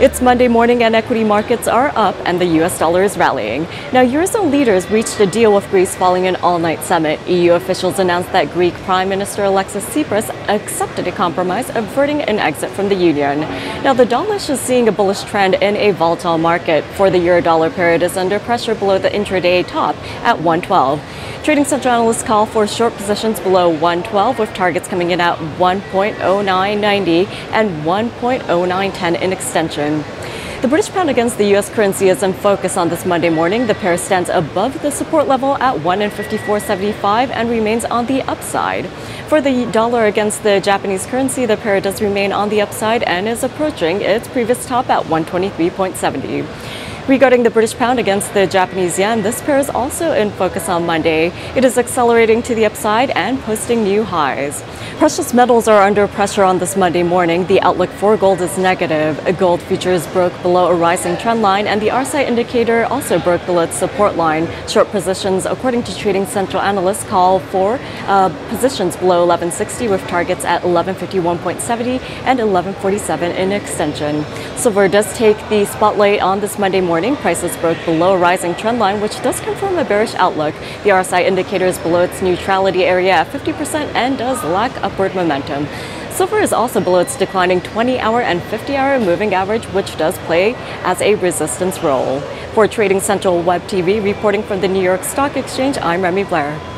It's Monday morning and equity markets are up and the US dollar is rallying. Now, Eurozone leaders reached a deal with Greece following an all night summit. EU officials announced that Greek Prime Minister Alexis Tsipras accepted a compromise, averting an exit from the Union. Now, the dollar is seeing a bullish trend in a volatile market. For the euro dollar period is under pressure below the intraday top at 112. Trading Central analysts call for short positions below 112 with targets coming in at 1.0990 and 1.0910 in extension. The British pound against the US currency is in focus on this Monday morning. The pair stands above the support level at 1 and 54.75 and remains on the upside. For the dollar against the Japanese currency, the pair does remain on the upside and is approaching its previous top at 123.70. Regarding the British pound against the Japanese yen, this pair is also in focus on Monday. It is accelerating to the upside and posting new highs. Precious metals are under pressure on this Monday morning. The outlook for gold is negative. Gold futures broke below a rising trend line, and the RSI indicator also broke below its support line. Short positions, according to Trading Central analysts, call for uh, positions below 1160 with targets at 1151.70 and 1147 in extension. Silver does take the spotlight on this Monday morning. Prices broke below a rising trend line, which does confirm a bearish outlook. The RSI indicator is below its neutrality area at 50% and does lack upward momentum. Silver is also below its declining 20 hour and 50 hour moving average, which does play as a resistance role. For Trading Central Web TV, reporting from the New York Stock Exchange, I'm Remy Blair.